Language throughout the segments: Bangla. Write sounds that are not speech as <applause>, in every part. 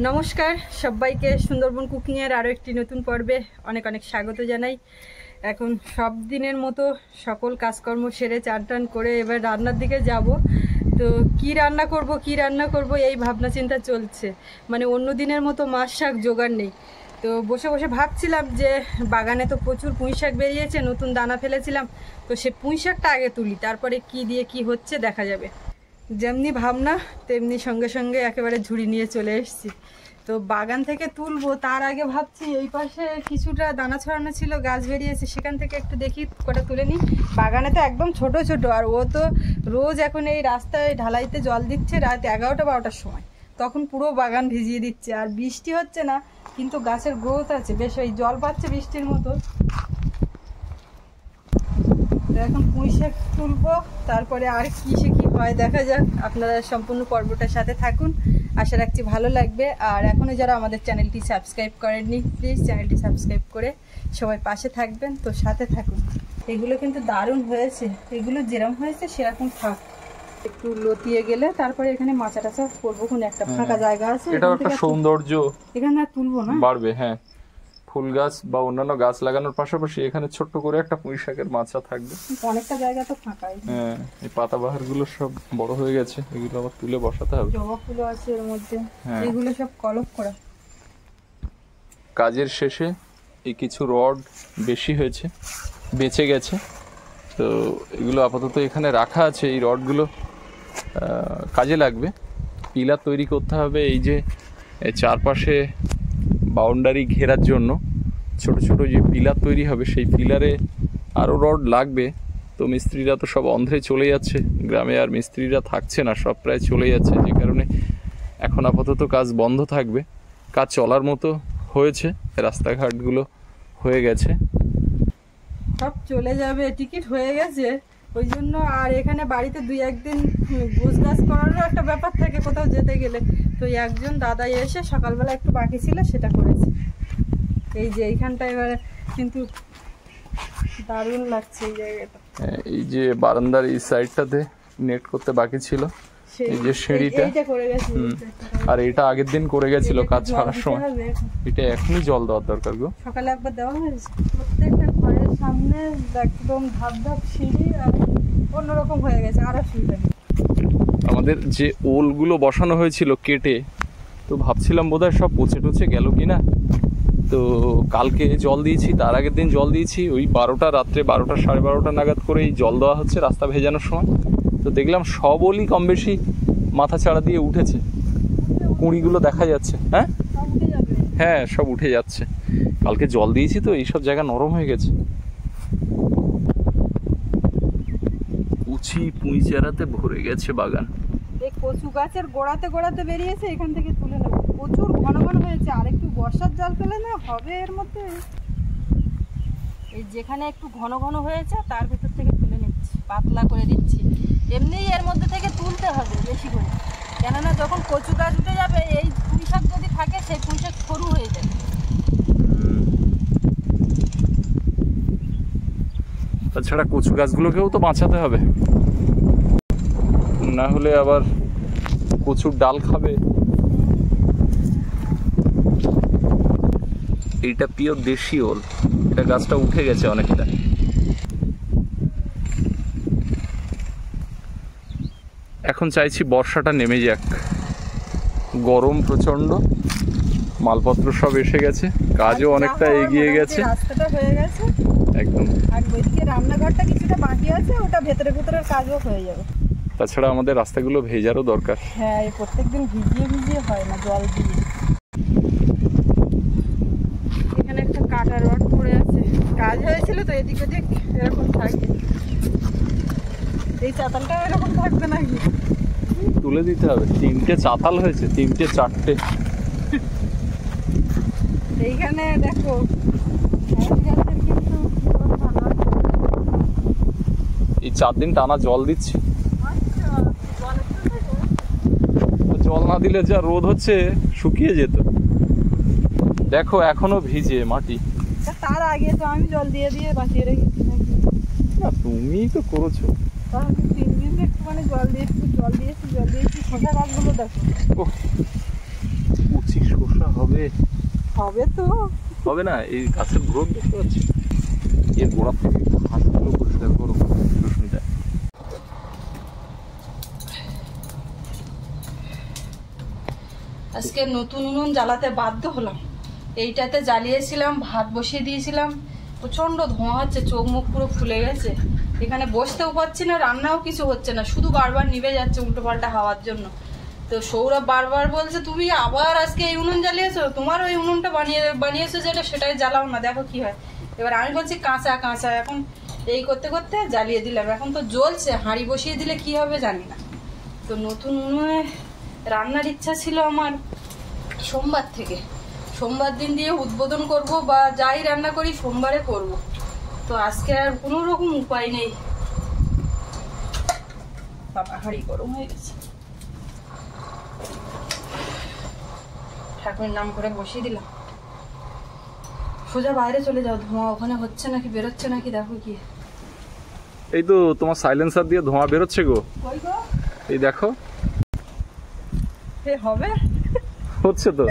নমস্কার, সবাইকে সুন্দরবন কুকিংয়ের আরও একটি নতুন পর্বে অনেক অনেক স্বাগত জানাই। এখন সব দিনের মতো সকল কাজকর্ম সেরে চান টান করে এবার রান্নার দিকে যাব। তো কি রান্না করব, কি রান্না করব এই ভাবনা চিন্তা চলছে। মানে অন্য দিনের মতো মাছ শাক জোগাড় নেই। তো বসে বসে ভাবছিলাম যে বাগানে তো প্রচুর পুঁই শাক বেরিয়েছে, নতুন দানা ফেলেছিলাম। তো সে পুঁই শাকটা আগে তুলি, তারপরে কি দিয়ে কি হচ্ছে দেখা যাবে। যেমনি ভাবনা, তেমনি সঙ্গে সঙ্গে একেবারে ঝুড়ি নিয়ে চলে এসেছি। তো বাগান থেকে তুলবো, তার আগে ভাবছি এই পাশে কিছুটা দানা ছড়ানো ছিল, গাছ বেরিয়েছে, সেখান থেকে একটু দেখি, কটা তুলে নিই। বাগানে তো একদম ছোট ছোট, আর ও তো রোজ এখন এই রাস্তায় ঢালাইতে জল দিচ্ছে রাত এগারোটা, বারোটার সময়। তখন পুরো বাগান ভিজিয়ে দিচ্ছে, আর বৃষ্টি হচ্ছে না, কিন্তু গাছের গ্রোথ আছে। বেশ ওই জল পাচ্ছে বৃষ্টির মতো। এখন পুঁই শাক তুলবো, তারপরে আর কি সে হয়। দেখা যাক আপনারা সম্পূর্ণ পর্বটার সাথে থাকুন। আশা রাখছি ভালো লাগবে। আর এখনও যারা আমাদের চ্যানেলটি সাবস্ক্রাইব করেননি প্লিজ চ্যানেলটি সাবস্ক্রাইব করে সবাই পাশে থাকবেন। তো সাথে থাকুন। এগুলো কিন্তু দারুণ হয়েছে। এগুলো যেরকম হয়েছে সেরকম থাক। একটু লতিয়ে গেলে তারপরে এখানে মাচা টাচা করব। কোন একটা ফাঁকা জায়গা আছে। এটাও একটা সৌন্দর্য এখানে আর তুলবো না? বাড়বে হ্যাঁ। ফুল গাছ বা অন্যান্য গাছ লাগানোর পাশাপাশি এখানে ছোট্ট করে একটা পুঁই শাকের মাচা থাকবে। অনেকটা জায়গা তো ফাঁকাই। হ্যাঁ এই পাতাবাহারগুলো সব বড় হয়ে গেছে এগুলো আবার তুলে বসাতে হবে। জবা আছে এর মধ্যে হ্যাঁ। এগুলো সব কলপ করা। কাজের শেষে এই কিছু রড বেশি হয়েছে বেঁচে গেছে। তো এগুলো আপাতত এখানে রাখা আছে এই রডগুলো কাজে লাগবে। পিলার তৈরি করতে হবে এই যে চারপাশে বাউন্ডারি ঘেরার জন্য ছোট ছোট যে পিলার তৈরি হবে, সেই পিলারে আরও রড লাগবে। তো মিস্ত্রিরা তো সব অন্ধ্রে চলে যাচ্ছে। গ্রামে আর মিস্ত্রিরা থাকছে না, সব প্রায় চলে যাচ্ছে। যে কারণে এখন আপাতত কাজ বন্ধ থাকবে। কাজ চলার মতো হয়েছে, রাস্তাঘাটগুলো হয়ে গেছে। সব চলে যাবে টিকিট হয়ে গেছে। ওই জন্য আর এখানে বাড়িতে দুই একদিন গোছ গাছ করারও একটা ব্যাপার থাকে কোথাও যেতে গেলে। তো একজন দাদা এসে সকালবেলা একটু বাকি ছিল সেটা করেছে। এই যে এইখানটা এবারে কিন্তু দারুণ লাগছে এই জায়গাটা। এই যে বারান্দার এই সাইডটাতে নেট করতে বাকি ছিল। এই যে সিঁড়িটা? এইটা করে গেছে আর এটা আগের দিন করে গেছিল কাজ ছাড়ার সময়। এটা এখনই জল দেওয়ার দরকার গো। সকালে একবার দেওয়া হয়েছে প্রত্যেকটা ঘরের সামনে একদম ধাপ ধাপ সিঁড়ি আর অন্যরকম হয়ে গেছে আর অসুবিধা নেই। আমাদের যে ওলগুলো বসানো হয়েছিল কেটে তো ভাবছিলাম বোধহয় সব পচে টচে গেল কি না তো কালকে জল দিয়েছি তার আগের দিন জল দিয়েছি ওই বারোটা রাত্রে বারোটা সাড়ে বারোটা নাগাদ করেই জল দেওয়া হচ্ছে রাস্তা ভেজানোর সময়। তো দেখলাম সব ওলই কম বেশি মাথা চাড়া দিয়ে উঠেছে। কুঁড়িগুলো দেখা যাচ্ছে হ্যাঁ? হ্যাঁ সব উঠে যাচ্ছে। কালকে জল দিয়েছি তো এইসব জায়গা নরম হয়ে গেছে। উচি পুঁই চারাতে ভরে গেছে বাগান। এই কচু গাছের গোড়াতে গোড়াতে বেরিয়েছে, এখান থেকে তুলে নেব। প্রচুর ঘন ঘন হয়েছে, আর একটু বর্ষার জল পেলে না হবে এর মধ্যে। এই যেখানে একটু ঘন ঘন হয়েছে, তার ভিতর থেকে তুলে নিচ্ছি, পাতলা করে দিচ্ছি। এমনিই এর মধ্যে থেকে তুলতে হবে বেশি করে। কেননা যখন কচু গাছ উঠে যাবে, এই পুঁই শাক যদি থাকে, সেই পুঁই শাক সরু হয়ে যাবে। তাছাড়া কচু গাছগুলোকেও তো বাঁচাতে হবে। না হলে আবার কচুর ডাল খাবে। এইটা পিওর দেশি ওল। এটা গাছটা উঠে গেছে অনেকটা। এখন চাইছি বর্ষাটা নেমে যাক। গরম প্রচণ্ড মালপত্র সব এসে গেছে। কাজও অনেকটা এগিয়ে গেছে। একদম। আর ওইদিকে রান্নাঘরটা কিছুটা বাকি আছে ওটা ভেতরে ভেতরের কাজও হয়ে যাবে। তাছাড়া আমাদের রাস্তাগুলো ভেজারও দরকার। হ্যাঁ এই প্রত্যেকদিন ভিজিয়ে ভিজিয়ে হয় না জল দিয়ে। এখানে একটা কাটা রড পড়ে আছে। কাজ হয়েছিল তো এদিক ওদিক এরকম থাকে। এই চাতালটা এরকম থাকবে নাকি? তুলে দিতে হবে। তিনটে চাতাল হয়েছে তিনটে চারটে। এইখানে দেখো ঢ্যাঁড়স গাছের কিন্তু অবস্থা নয়। এই চার দিন টানা জল দিচ্ছি। জল না দিলে যা রোদ হচ্ছে শুকিয়ে যেত। দেখো এখনও ভিজে মাটি। তার আগে তো আমি জল দিয়ে দিয়ে বাঁচিয়ে রেখেছি না তুমি তো করেছ। তিন দিন একটুখানি জল দিয়েছি জল দিয়েছি জল দিয়েছি শসা গাছগুলো দেখো। উচিত হবে। হবে তো। হবে না এই গাছের গ্রোথ দেখতে পাচ্ছি। এর গোড়া থেকে একটু হাতগুলো পরিষ্কার করো সুস্মিতা আজকে নতুন উনুন জ্বালাতে বাধ্য হলাম। এইটাতে জ্বালিয়েছিলাম, ভাত বসিয়ে দিয়েছিলাম। প্রচণ্ড ধোঁয়া হচ্ছে, চোখ মুখ পুরো ফুলে গেছে। এখানে বসতেও পারছি না, রান্নাও কিছু হচ্ছে না, শুধু বারবার নিভে যাচ্ছে উল্টো পাল্টা হাওয়ার জন্য। তো সৌরভ বারবার বলছে, তুমি আবার আজকে এই উনুন জ্বালিয়েছো? তোমার ওই উনুনটা বানিয়ে, বানিয়েছো যেটা সেটাই জ্বালাও না, দেখো কি হয়। এবার আমি বলছি, কাঁচা কাঁচা। এখন এই করতে করতে জ্বালিয়ে দিলাম। এখন তো জ্বলছে, হাঁড়ি বসিয়ে দিলে কি হবে জানি না। তো নতুন উনুনে রান্নার ইচ্ছা ছিল আমার। সোমবার থেকে। সোমবার দিন দিয়ে উদ্বোধন করব বা যাই রান্না করি সোমবারে করব। তো আজকে আর কোনো রকম উপায় নেই। বাবা হাঁড়ি গরম হয়ে গেছে। ঠাকুরের নাম করে বসিয়ে দিলাম। সোজা বাইরে চলে যাও ধোঁয়া ওখানে হচ্ছে নাকি বেরোচ্ছে নাকি দেখো কি এই তো তোমার সাইলেন্সার দিয়ে ধোঁয়া বেরোচ্ছে গো। গো? এই দেখো। এ হবে? হচ্ছে তো।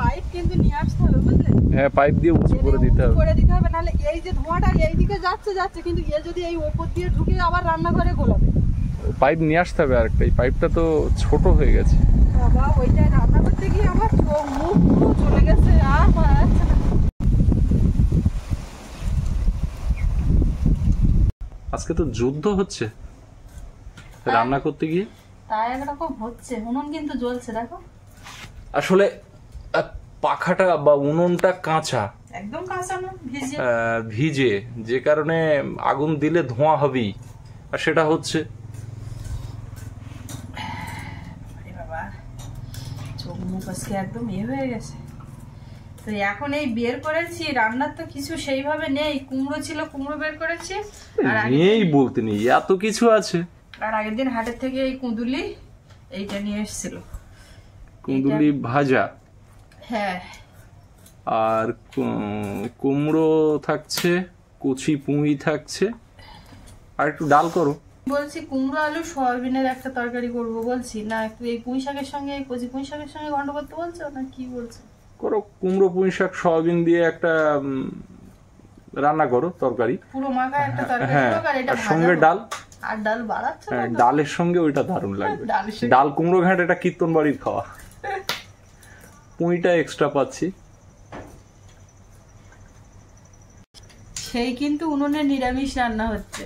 পাইপ কিন্তু নিয়ে আসতে হবে বুঝলে? হ্যাঁ পাইপ দিয়ে উঁচু করে দিতে হবে। করে দিতে হবে নাহলে এই যে ধোঁয়াটা যাচ্ছে যাচ্ছে কিন্তু এ যদি এই ওপর দিয়ে ঢুকে আবার রান্নাঘরে গোলাবে। পাইপ নিয়ে আসতে হবে আরেকটা। এই পাইপটা তো ছোট হয়ে গেছে। বাবা রান্না করতে গিয়ে আমার মুখ পুরো চলে গেছে আর পারা যাচ্ছে না। আজকে তো যুদ্ধ হচ্ছে। রান্না করতে গিয়ে? তাই একরকম হচ্ছে। উনুন কিন্তু জ্বলছে দেখো। আসলে পাখাটা বা উনুনটা কাঁচা। একদম কাঁচা না ভিজে। ভিজে। যে কারণে আগুন দিলে ধোঁয়া হবেই। আর সেটা হচ্ছে আজকে একদম এ হয়ে গেছে। তো এখন এই বের করেছি রান্নার তো কিছু সেইভাবে নেই। কুমড়ো ছিল কুমড়ো বের করেছি। আর নেই বলতে নেই এত কিছু আছে। আর আগের দিন হাটের থেকে এই কুঁদুলি এইটা নিয়ে এসেছিল। কুন্দুলি ভাজা? হ্যাঁ। আর কুমড়ো থাকছে কচি পুঁই থাকছে। আর একটু ডাল করো। বলছি কুমড়ো আলু সয়াবিনের একটা তরকারি করব বলছি। না একটু এই পুঁই শাকের সঙ্গে এই কচি পুঁই শাকের সঙ্গে গন্ড করতে বলছো না কি বলছো? করো কুমড়ো পুঁই শাক সয়াবিন দিয়ে একটা রান্না করো তরকারি। পুরো মাখা একটা তরকারি হ্যাঁ আর এটা সঙ্গে ডাল। আর ডাল বাড়াচ্ছ হ্যাঁ, ডালের সঙ্গে ওইটা দারুণ লাগবে। ডাল কুমড়ো ঘাট এটা কীর্তন বাড়ির খাওয়া। পুঁইটা এক্সট্রা পাচ্ছি। সেই কিন্তু উনুনে নিরামিষ রান্না হচ্ছে।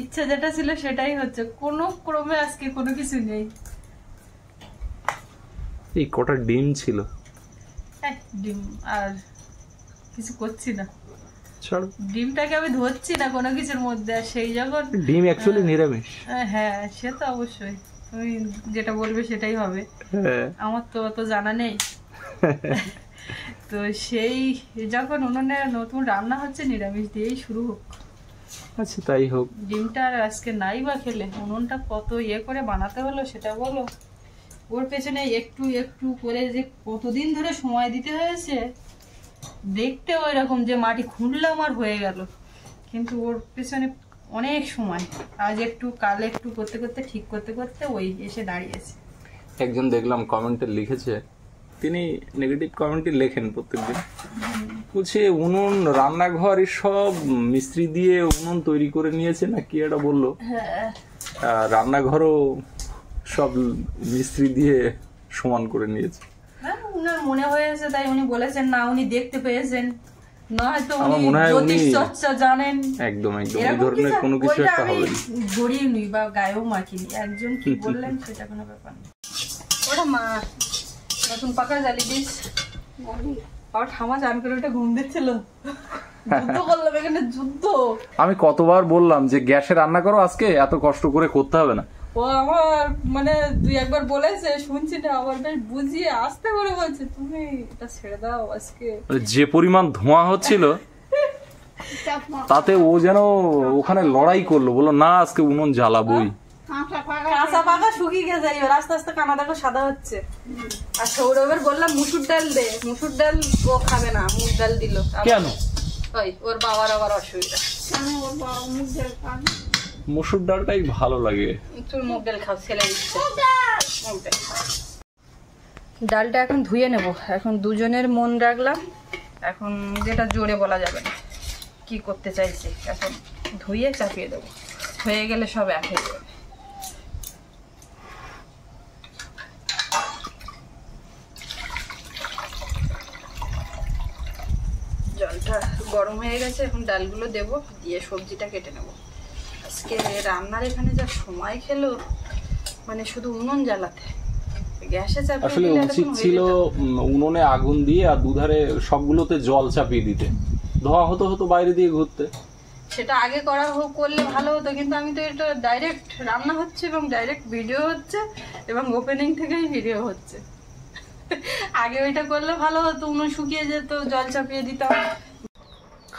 ইচ্ছা যেটা ছিল সেটাই হচ্ছে। কোনো ক্রমে আজকে কোনো কিছু নেই। এই কটা ডিম ছিল? এই, ডিম আর কিছু করছি না। ছাড়ো। ডিমটাকে আমি ধরছি না কোনো কিছুর মধ্যে আর সেই যখন ডিম অ্যাকচুয়ালি নিরামিষ। হ্যাঁ সে তো অবশ্যই। তুমি যেটা বলবে সেটাই হবে। হ্যাঁ। আমার তো অত জানা নেই। তো সেই যখন উনুনে নতুন রান্না হচ্ছে নিরামিষ দিয়েই শুরু হোক। আচ্ছা তাই হোক। ডিমটা আর আজকে নাই বা খেলে। উনুনটা কত ইয়ে করে বানাতে হলো সেটা বলো। ওর পেছনে একটু একটু করে যে কতদিন ধরে সময় দিতে হয়েছে দেখতে ওই রকম যে মাটি খুঁড়লাম আর হয়ে গেল। কিন্তু ওর পেছনে অনেক সময়। আজ একটু কাল একটু করতে করতে ঠিক করতে করতে ওই এসে দাঁড়িয়েছে। একজন দেখলাম কমেন্টে লিখেছে তিনি নেগেটিভ কমেন্টই লেখেন প্রত্যেকদিন। বলছে উনুন রান্নাঘর সব মিস্ত্রি দিয়ে উনুন তৈরি করে নিয়েছে না? কি এটা বলল হ্যাঁ। রান্নাঘরও সব মিস্ত্রি দিয়ে সমান করে নিয়েছে। উনার মনে হয়েছে তাই উনি বলেছেন না উনি দেখতে পেয়েছেন। নয়তো উনি জ্যোতিষ চর্চা জানেন। একদম একদম এই ধরনের কোনো কিছু একটা হবে জড়িয়ে নিই বা গায়েও মাখিনি। একজন কি <laughs> বললেন সেটা কোনো ব্যাপার না। ওটা মা নতুন পাকা জ্বালি দিস আমার ঠামা চান করে ওটা ঘুম দিচ্ছিল। যুদ্ধ <laughs> এখানে যুদ্ধ। আমি কতবার বললাম যে গ্যাসে রান্না করো আজকে এত কষ্ট করে করতে হবে না। ও আমার মানে দুই একবার বলেছে শুনছি না আবার বেশ বুঝিয়ে আসতে করে বলছে তুমি এটা ছেড়ে দাও আজকে। যে পরিমাণ ধোঁয়া হচ্ছিল তাতে ও যেন ওখানে লড়াই করল বলল না আজকে উনুন জ্বালাবই। কাঁচা পাকা শুকিয়ে গেছে এবার আস্তে আস্তে কানা দেখো সাদা হচ্ছে। আর সৌরভের বললাম মুসুর ডাল দে মুসুর ডাল ও খাবে না মুগ ডাল দিল। কেন? ওই ওর বাবার আবার অসুবিধা। মসুর ডালটাই ভালো লাগে। তোর মুগ ডাল খাও ছেলে। ডালটা এখন ধুয়ে নেব। এখন দুজনের মন রাখলাম। এখন যেটা জোরে বলা যাবে না। কি করতে চাইছে? এখন ধুয়ে চাপিয়ে দেবো। হয়ে গেলে সব এক হয়ে যাবে। জলটা গরম হয়ে গেছে এখন ডালগুলো দেবো। দিয়ে সবজিটা কেটে নেব। আজকে রান্নার এখানে যা সময় খেলো মানে শুধু উনুন জ্বালাতে। গ্যাসে চাপিয়ে আসলে উচিত ছিল উনুনে আগুন দিয়ে আর দুধারে সবগুলোতে জল চাপিয়ে দিতে। ধোয়া হতো হতো বাইরে দিয়ে ঘুরতে। সেটা আগে করা হোক করলে ভালো হতো কিন্তু আমি তো এটা ডাইরেক্ট রান্না হচ্ছে এবং ডাইরেক্ট ভিডিও হচ্ছে এবং ওপেনিং থেকেই ভিডিও হচ্ছে। আগে ওইটা করলে ভালো হতো উনুন শুকিয়ে যেত জল চাপিয়ে দিতাম।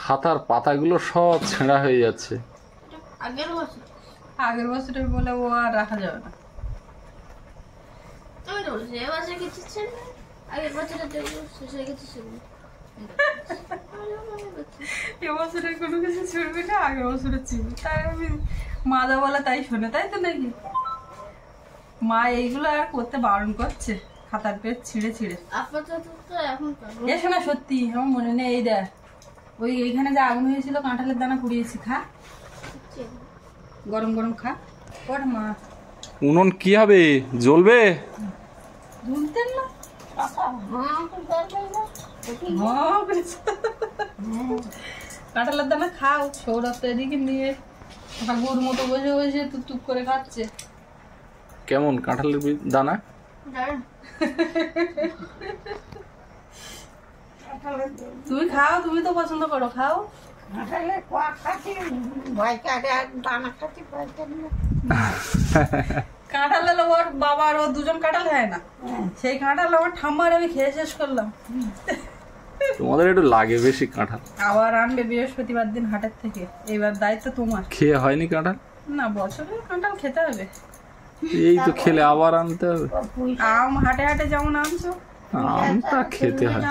খাতার পাতাগুলো সব ছেঁড়া হয়ে যাচ্ছে। আগের বছর? আগের বছরের বলে ও আর রাখা যাবে না। তুমি বলছো এবছর কিছু ছিল আগের বছরের শেষ এবছরের কোনো কিছু না আগের তাই আমি মা যা বলে তাই শোনে তাই তো নাকি? মা এইগুলো আর করতে বারণ করছে খাতার পেট ছিঁড়ে ছিঁড়ে। এসো না সত্যি আমার মনে নেই এই দেখ। ওই এইখানে যে আগুন হয়েছিল কাঁঠালের দানা পুড়িয়েছি খা। গরম গরম খা। ওর মা। উনুন কি হবে? জ্বলবে? ধুলতেন না? হ্যাঁ, কাঁঠালের দানা খাও সৌরভ তো এদিকে নিয়ে। ঠাকুর মতো বসে বসে টুক টুক করে খাচ্ছে। কেমন? কাঁঠালের দানা? তুমি খাও তুমি তো পছন্দ করো খাও। কাঁঠাল ওর বাবা আর ওর দুজন কাঁঠাল খায় না। সেই কাঁঠাল আমার ঠাম্মার আমি খেয়ে শেষ করলাম। তোমাদের একটু লাগে বেশি কাঁঠাল। আবার আনবে বৃহস্পতিবার দিন হাটের থেকে এবার দায়িত্ব তোমার। খেয়ে হয়নি কাঁঠাল? না বছরে কাঁঠাল খেতে হবে। এই তো খেলে আবার আনতে হবে। আম হাটে হাটে যেমন আনছো। আমটা খেতে হয়।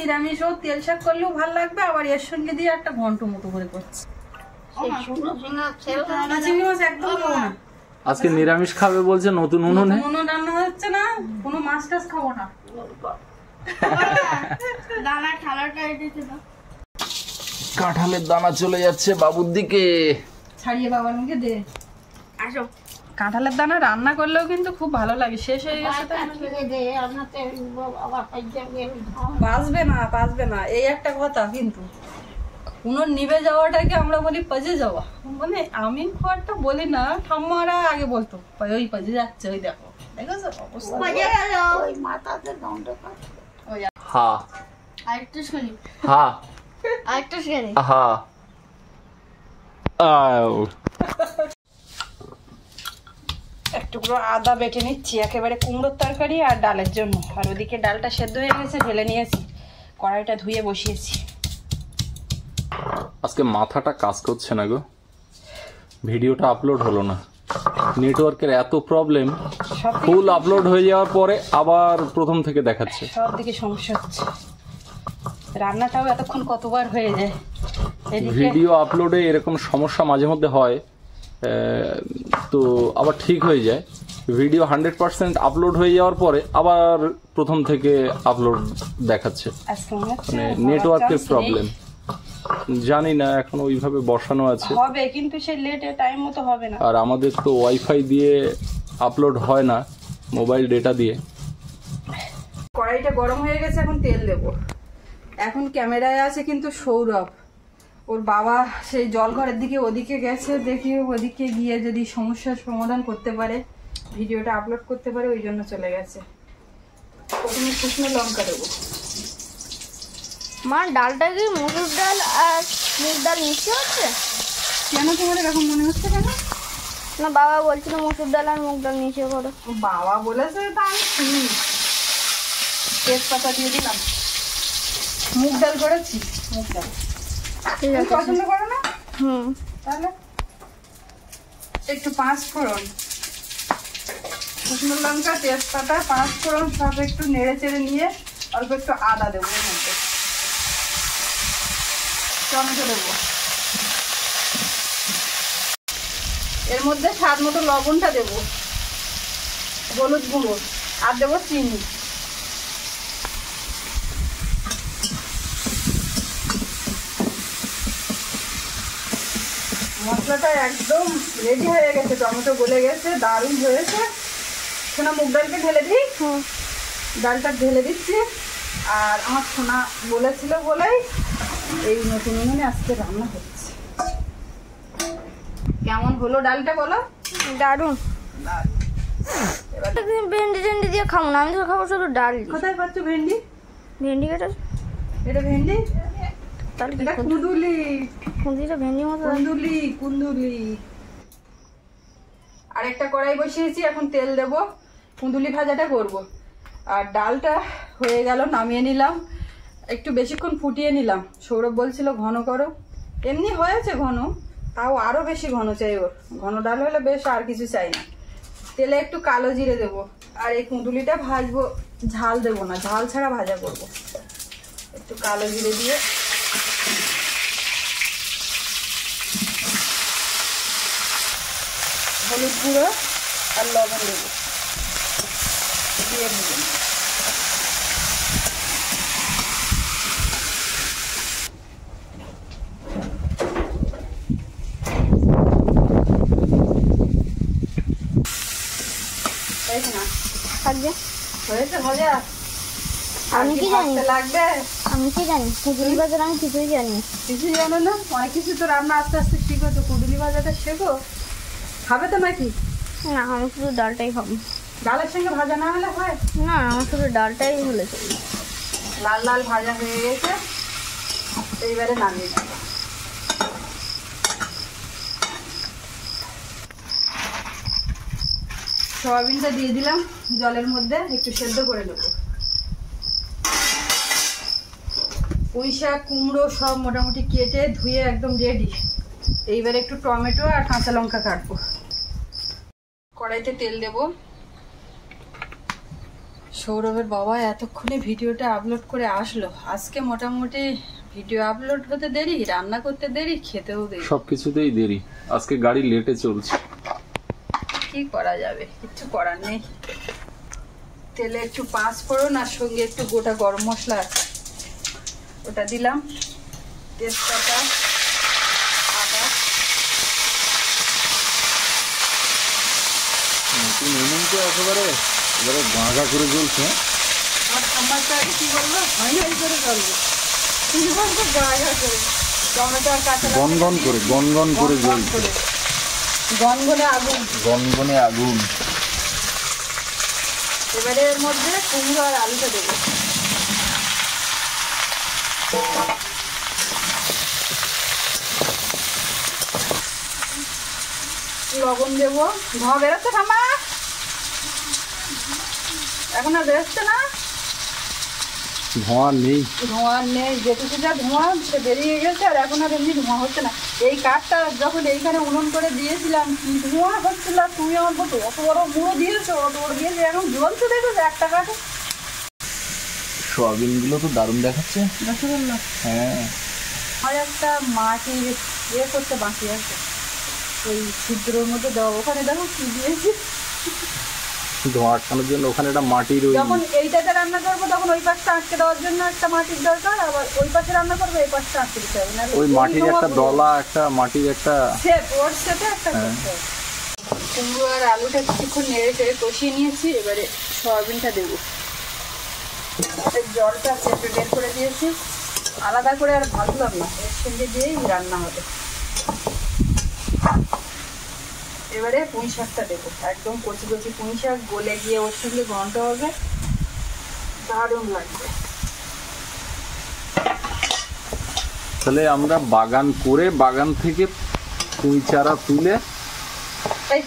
নিরামিষ ও তেল শাক করলেও ভালো লাগবে আবার এর সঙ্গে দিয়ে একটা ঘন্ট মতো করে করছে। আজকে নিরামিষ খাবে বলছে নতুন উনুনে। কোনো রান্না হচ্ছে না কোনো মাছ টাছ খাব না। কাঁঠালের দানা চলে যাচ্ছে বাবুর দিকে। ছাড়িয়ে বাবার মুখে দে। আসো। কাঁঠালের দানা রান্না করলেও কিন্তু খুব ভালো লাগে। শেষ হয়ে গেছে বাঁচবে না বাঁচবে না এই একটা কথা কিন্তু। উনুন নিভে যাওয়াটাকে আমরা বলি পজে যাওয়া। মানে আমি বলি না ঠাম্মারা আগে বলতো ওই পজে যাচ্ছে ওই দেখো। দেখেছ? অবস্থা। মজা গেল। হা। আরেকটু শুনি। হা। আরেকটু শুনি। হা। <laughs> আও একটু করে আদা বেটে নিচ্ছি একেবারে কুমড়োর তরকারি আর ডালের জন্য। আর ওদিকে ডালটা সেদ্ধ হয়ে গেছে ঢেলে নিয়েছি। কড়াইটা ধুয়ে বসিয়েছি। আজকে মাথাটা কাজ করছে না গো। ভিডিওটা আপলোড হলো না। নেটওয়ার্কের এত প্রবলেম ফুল আপলোড হয়ে যাওয়ার পরে আবার প্রথম থেকে দেখাচ্ছে। সব দিকে সমস্যা হচ্ছে। রান্নাটাও এতক্ষণ কতবার হয়ে যায়। ভিডিও আপলোডে এরকম সমস্যা মাঝে মধ্যে হয়। তো আবার ঠিক হয়ে যায়। ভিডিও হান্ড্রেড পার্সেন্ট আপলোড হয়ে যাওয়ার পরে আবার প্রথম থেকে আপলোড দেখাচ্ছে। মনে মানে নেটওয়ার্কের প্রবলেম। জানি না এখন ওইভাবে বসানো আছে। হবে কিন্তু সেই লেটে টাইম মতো হবে না। আর আমাদের তো ওয়াইফাই দিয়ে আপলোড হয় না মোবাইল ডেটা দিয়ে। কড়াইটা গরম হয়ে গেছে এখন তেল দেব। এখন ক্যামেরায় আছে কিন্তু সৌরভ। ওর বাবা সেই জল ঘরের দিকে ওদিকে গেছে দেখি ওদিকে গিয়ে যদি সমস্যার সমাধান করতে পারে ভিডিওটা আপলোড করতে পারে ওই জন্য চলে গেছে। প্রথমে শুকনো লঙ্কা দেবো। মা ডালটা কি মুসুর ডাল আর মুগ ডাল মিশে হচ্ছে? কেন তোমার এরকম মনে হচ্ছে কেন? না বাবা বলছিল মুসুর ডাল আর মুগ ডাল মিশিয়ে করো। বাবা বলেছে তা আমি শুনি তেজপাতা দিয়ে দিলাম। মুগ ডাল করেছি? মুগ ডাল। ঠিক আছে পছন্দ করো না? হুম। তাহলে একটু পাঁচ ফোড়ন। শুকনো লঙ্কা তেজপাতা পাঁচ ফোড়ন সব একটু নেড়ে চেড়ে নিয়ে অল্প একটু আদা দেবো এর মধ্যে। টমেটো দেবো। এর মধ্যে স্বাদ মতো লবণটা দেবো। হলুদ গুঁড়ো। আর দেবো চিনি। মশলাটা একদম রেডি হয়ে গেছে টমেটো গলে গেছে দারুণ হয়েছে। সোনা মুগ ডালকে ঢেলে দিই। ডালটা ঢেলে দিচ্ছি। আর আমার সোনা বলেছিল বলেই এই নতুন উনুনে আজকে রান্না হচ্ছে। কেমন হলো ডালটা বলো? দারুণ। ভেন্ডি টেন্ডি দিয়ে খাব না আমি তো খাব শুধু ডাল কোথায় পাচ্ছ ভেন্ডি? ভেন্ডি কেটে এটা ভেন্ডি? তাহলে কি কুন্দিটা ভেন্ডি মতো। কুন্দুলি কুন্দুলি। আর একটা কড়াই বসিয়েছি এখন তেল দেব। কুন্দুলি ভাজাটা করব। আর ডালটা হয়ে গেল নামিয়ে নিলাম। একটু বেশিক্ষণ ফুটিয়ে নিলাম। সৌরভ বলছিল ঘন করো। এমনি হয়েছে ঘন তাও আরও বেশি ঘন চাই ওর। ঘন ডাল হলে বেশ আর কিছু চাই না। তেলে একটু কালো জিরে দেবো। আর এই কুঁদুলিটা ভাজবো ঝাল দেবো না ঝাল ছাড়া ভাজা করব। একটু কালো জিরে দিয়ে হলুদ গুঁড়ো আর লবণ দেবো। দিয়ে দেবো তাই না। থাকবে হয়েছে মজা আমি কি জানি? লাগবে? আমি কি জানি? খিচুড়ি বাজার আমি কিছুই জানি কিছু জানো না? অনেক কিছু তো রান্না আস্তে আস্তে শিখো তো কুদুলি ভাজাটা শেখো। খাবে তো নাকি? না আমি শুধু ডালটাই খাব। ডালের সঙ্গে ভাজা না হলে হয়? না আমার শুধু ডালটাই হলে চলবে। লাল লাল ভাজা হয়ে গেছে। এইবারে নামিয়ে দেবো সয়াবিনটা দিয়ে দিলাম জলের মধ্যে একটু সেদ্ধ করে দেবো পুঁই শাক কুমড়ো সব মোটামুটি কেটে ধুয়ে একদম রেডি এইবার একটু টমেটো আর কাঁচা লঙ্কা কাটবো। কড়াইতে তেল দেবো। সৌরভের বাবা এতক্ষণে ভিডিওটা আপলোড করে আসলো। আজকে মোটামুটি ভিডিও আপলোড হতে দেরি রান্না করতে দেরি খেতেও দেরি। সবকিছুতেই দেরি। আজকে গাড়ি লেটে চলছে। কি করা যাবে? কিচ্ছু করার নেই। তেলে একটু পাঁচ ফোড়ন আর সঙ্গে একটু গোটা গরম মশলা আছে। ওটা দিলাম। তেজপাতা আদা নতুন উনুন তো একেবারে এবারে? গাঁগা করে কি বলব চলবো লঙ্কা গনগন করে গনগন করে জ্বলছে। গনগনে আগুন। গনগনে আগুন। এবারে এর মধ্যে কুমড়ো আর আলুটা দেবো। লবণ দেবো। ধোয়া বেরোচ্ছে ঠাম্মা। এখন আর বেরোচ্ছে না? ধোঁয়া নেই। ধোঁয়া নেই যেটুকু যা ধোঁয়া সে বেরিয়ে গেছে আর এখন আর এমনি ধোঁয়া হচ্ছে না। এই কাঠটা যখন এইখানে উনুন করে দিয়েছিলাম কি ধোঁয়া হচ্ছিল আর তুমি আমার বলতো অত বড় মুড়ো দিয়েছ অত বড় দিয়েছে এখন জ্বলছে দেখেছ একটা কাঠে। সোয়াবিনগুলো তো দারুণ দেখাচ্ছে। রসগোল্লা। হ্যাঁ। আর একটা মাটির ইয়ে করতে বাকি আছে। ওই ছিদ্রের মধ্যে দেওয়া ওখানে দেখো কি দিয়েছি। ধোঁয়া আটকানোর জন্য ওখানে একটা মাটির ওই যখন এইটাতে রান্না করব তখন ওই পাশটা আটকে দেওয়ার জন্য একটা মাটির দরকার আবার ওই পাশে রান্না করব এই পাশটা আটকে দিতে হবে ওই মাটির একটা দলা একটা মাটির একটা শেপ ওর শেপে একটা হ্যাঁ। কুমড়ো আর আলুটা কিছুক্ষণ নেড়ে চেড়ে কষিয়ে নিয়েছি এবারে সয়াবিনটা দেবো। জলটা বের করে দিয়েছি। আলাদা করে আর ভাজলাম না এর সঙ্গে দিয়েই রান্না হবে। এবারে পুঁই শাকটা দেবো একদম কচি কচি পুঁই শাক গলে গিয়ে ওর সঙ্গে ঘন্ট হবে। দারুণ লাগবে। তাহলে আমরা বাগান করে বাগান থেকে পুঁই চারা তুলে তাই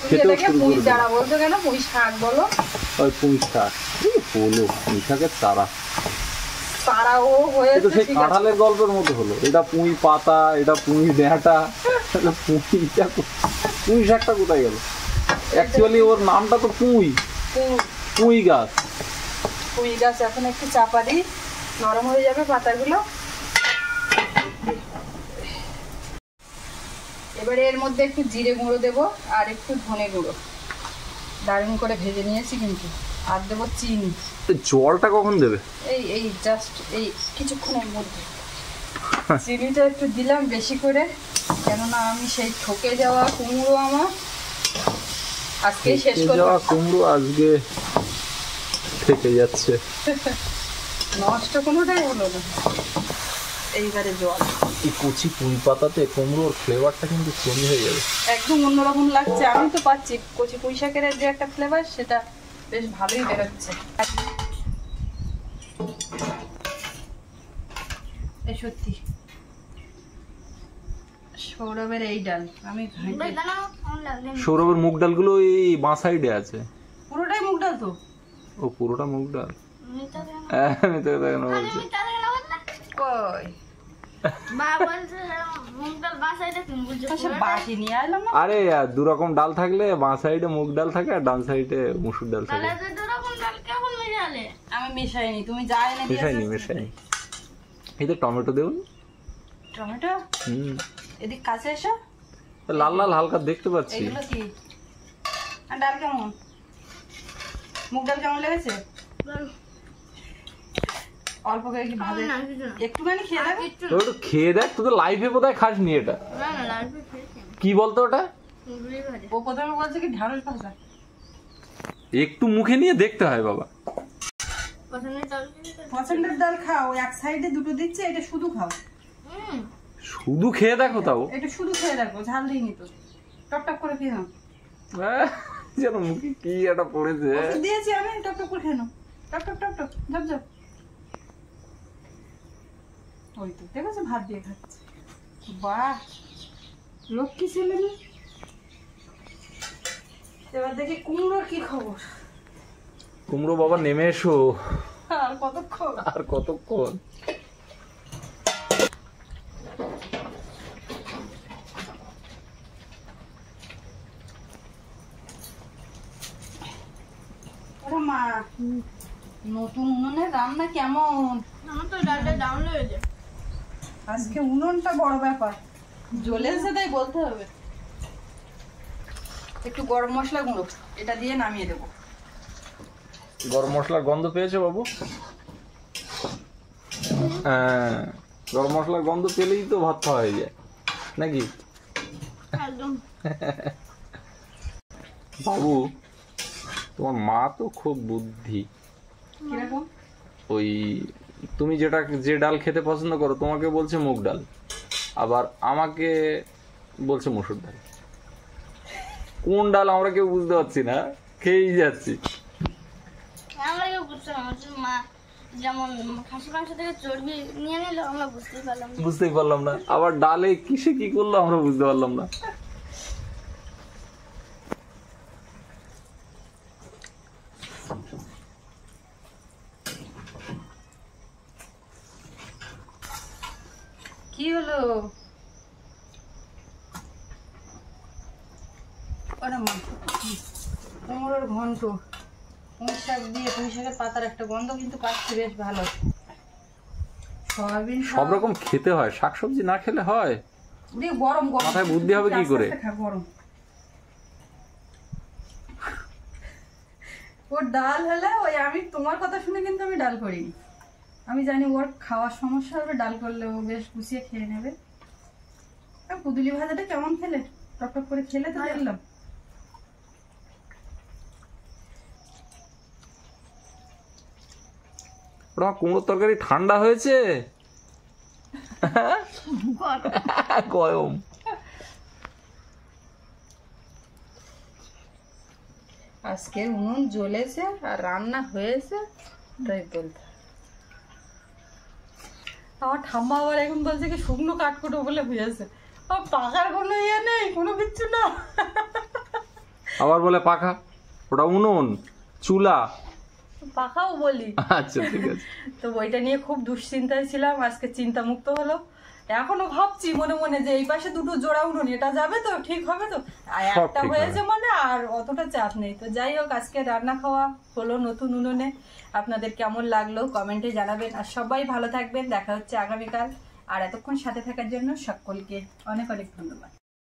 পুঁই চারা কেন? পুঁই শাক বলো। ওই পুঁই শাক। পুঁই শাকের চারা। তারাও হয়েছে এটা সেই কাঁঠালের গল্পের মতো হলো। এটা পুঁই পাতা এটা পুঁই ডেঁটা পুঁইটা পুঁই শাকটা কোথায় গেল? অ্যাকচুয়ালি ওর নামটা তো পুঁই। পুঁই। গাছ। পুঁই গাছ এখন একটু চাপা দিই। নরম হয়ে যাবে পাতাগুলো। এবারে এর মধ্যে একটু জিরে গুঁড়ো দেবো আর একটু ধনে গুঁড়ো। দারুণ করে ভেজে নিয়েছি কিন্তু। আর দেবো চিনি। জলটা কখন দেবে? এই এই জাস্ট এই কিছুক্ষণের মধ্যে। <laughs> চিনিটা একটু দিলাম বেশি করে কেননা আমি সেই ঠকে যাওয়া কুমড়ো আমার আজকেই শেষ করব যাওয়া কুমড়ো আজকে থেকে যাচ্ছে। <laughs> নষ্ট কোনোটাই হলো না। এইবারে জল। এই কচি পুঁই পাতাতে কুমড়োর ফ্লেভারটা কিন্তু চেঞ্জ হয়ে যাবে। একদম অন্যরকম লাগছে আমি তো পাচ্ছি। কচি পুঁই শাকের যে একটা ফ্লেভার সেটা বেশ ভালোই বেরোচ্ছে। সত্যি। সৌরভের এই ডাল। আমি সৌরভের মুগ ডালগুলো এই বাঁ সাইডে আছে। পুরোটাই মুগ ডাল তো? ও পুরোটা মুগ ডাল? মিথ্যা কেন? হ্যাঁ, বলছি। কেন এলাম না? আরে দু রকম ডাল থাকলে বাঁ সাইডে মুগ ডাল থাকে আর ডান সাইডে মুসুর ডাল থাকে। আমি মেশাইনি তুমি যা এনে মেশাইনি মেশাইনি। এই তো টমেটো দেউন টমেটো? হুম। এদিক কাছে এসো। লাল লাল হালকা দেখতে পাচ্ছি। এগুলো কি? আর ডাল কেমন? মুগ ডাল কেমন লেগেছে? অল্প করে কি একটুখানি খেয়ে একটু খেয়ে দেখ তুই তো লাইফে বোধহয় খাস নি এটা। কি বলতো ওটা? ও প্রথমে বলছে কি ভাজা। একটু মুখে নিয়ে দেখতে হয় বাবা। পছন্দের ডাল পছন্দের ডাল খাও এক সাইডে দুটো দিচ্ছে এটা শুধু খাও। হুম। শুধু খেয়ে দেখো তাও? এটা শুধু খেয়ে দেখো ঝাল দিইনি তো। টপ টপ করে খেয়ে নাও। যেন মুখে কি একটা পড়েছে। দিয়েছি আমি টপ টপ করে খেয়ে নাও। টপ টপ টপ টপ ঝপ ঝপ। ওই তো দেখেছ? ভাত দিয়ে খাচ্ছে। বাহ! লক্ষ্মী ছেলে না এবার দেখি কুমড়োর কি খবর। কুমড়ো বাবা নেমে এসো। আর কতক্ষণ? আর কতক্ষণ ওরে মা নতুন রান্না কেমন? আমার তো ডালটা ডাউন হয়েছে। আজকে উনুনটা বড় ব্যাপার। জ্বলে এসে তাই বলতে হবে। একটু গরম মশলা গুঁড়ো এটা দিয়ে নামিয়ে দেবো। গরম মশলার গন্ধ পেয়েছ বাবু? হ্যাঁ গরম মশলার গন্ধ পেলেই তো ভাত খাওয়া হয়ে যায় নাকি? একদম। বাবু তোমার মা তো খুব বুদ্ধি। ওই তুমি যেটা যে ডাল খেতে পছন্দ করো তোমাকে বলছে মুগ ডাল আবার আমাকে বলছে মসুর ডাল। কোন ডাল আমরা কেউ বুঝতে পারছি না খেয়েই যাচ্ছি। আমরা কেউ বুঝতে পারলাম মা যেমন খাসি মাংস থেকে চর্বি নিয়ে নিল আমরা বুঝতেই পারলাম না। বুঝতেই পারলাম না আবার ডালে কিসে কি করল আমরা বুঝতে পারলাম না। কি হলো? কুমড়োর ঘন্ট। পুঁই শাক দিয়ে পুঁই শাকের পাতার একটা গন্ধ কিন্তু পাচ্ছি বেশ ভালো। সয়াবিন সব রকম খেতে হয় শাকসবজি না খেলে হয়? গরম গরম মাথায় বুদ্ধি হবে কি করে? গরম। ওর ডাল হলে ওই আমি তোমার কথা শুনে কিন্তু আমি ডাল করিনি। আমি জানি ওর খাওয়ার সমস্যা হবে ডাল করলে ও বেশ গুছিয়ে খেয়ে নেবে। আর কুদুলি ভাজাটা কেমন খেলে? টক টক করে খেলে তো দেখলাম। ওটা কুমড়োর তরকারি ঠান্ডা হয়েছে? গরম। আজকে উনুন জ্বলেছে আর রান্না হয়েছে তাই বলতে। আমার ঠাম্মা আবার এখন বলছে কি শুকনো কাঠকুটো বলে হয়েছে আর পাখার কোনো ইয়ে নেই কোনো কিচ্ছু না। আবার বলে পাখা ওটা উনুন চুলা। পাখাও বলি। আচ্ছা ঠিক আছে। তো বইটা নিয়ে খুব দুশ্চিন্তায় ছিলাম আজকে চিন্তা মুক্ত হলো এখনও ভাবছি মনে মনে যে এই পাশে দুটো জোড়া উনুন এটা যাবে তো? ঠিক হবে তো? আর একটা হয়েছে মানে আর অতটা চাপ নেই। তো যাই হোক আজকে রান্না খাওয়া হলো নতুন উনুনে। আপনাদের কেমন লাগল কমেন্টে জানাবেন। আর সবাই ভালো থাকবেন। দেখা হচ্ছে আগামীকাল। আর এতক্ষণ সাথে থাকার জন্য সকলকে অনেক অনেক ধন্যবাদ।